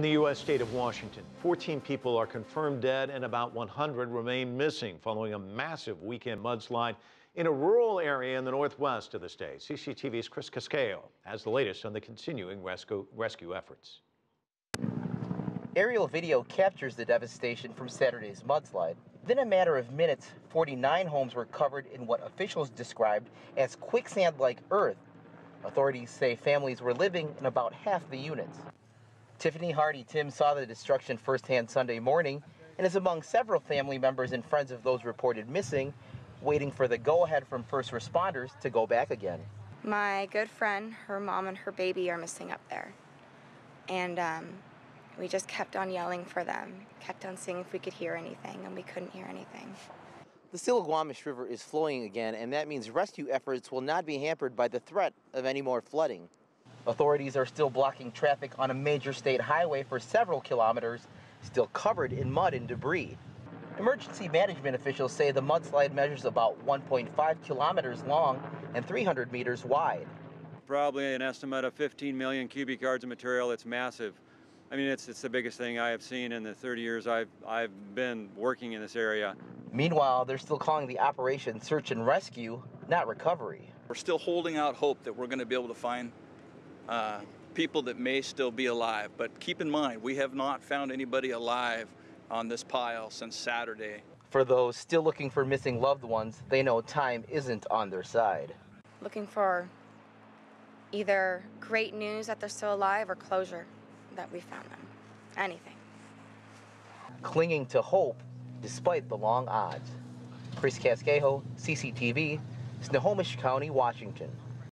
In the U.S. state of Washington, 14 people are confirmed dead and about 100 remain missing following a massive weekend mudslide in a rural area in the northwest of the state. CCTV's Chris Casquejo has the latest on the continuing rescue, rescue efforts. Aerial video captures the devastation from Saturday's mudslide. Within a matter of minutes, 49 homes were covered in what officials described as quicksand like earth. Authorities say families were living in about half the units. Tiffany Hardy Tim saw the destruction firsthand Sunday morning and is among several family members and friends of those reported missing, waiting for the go ahead from first responders to go back again. My good friend, her mom, and her baby are missing up there. And um, we just kept on yelling for them, kept on seeing if we could hear anything, and we couldn't hear anything. The Stillaguamish River is flowing again, and that means rescue efforts will not be hampered by the threat of any more flooding. Authorities are still blocking traffic on a major state highway for several kilometers, still covered in mud and debris. Emergency management officials say the mudslide measures about 1.5 kilometers long and 300 meters wide. Probably an estimate of 15 million cubic yards of material. It's massive. I mean, it's, it's the biggest thing I have seen in the 30 years I've, I've been working in this area. Meanwhile, they're still calling the operation search and rescue, not recovery. We're still holding out hope that we're going to be able to find uh, people that may still be alive. But keep in mind, we have not found anybody alive on this pile since Saturday. For those still looking for missing loved ones, they know time isn't on their side. Looking for either great news that they're still alive or closure that we found them. Anything. Clinging to hope despite the long odds. Chris Casquejo, CCTV, Snohomish County, Washington.